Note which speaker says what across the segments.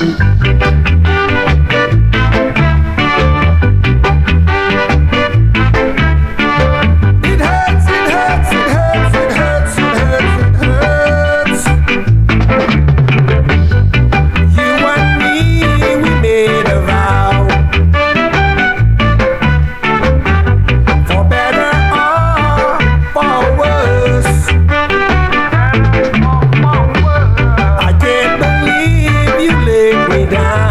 Speaker 1: Thank down.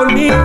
Speaker 1: conmigo.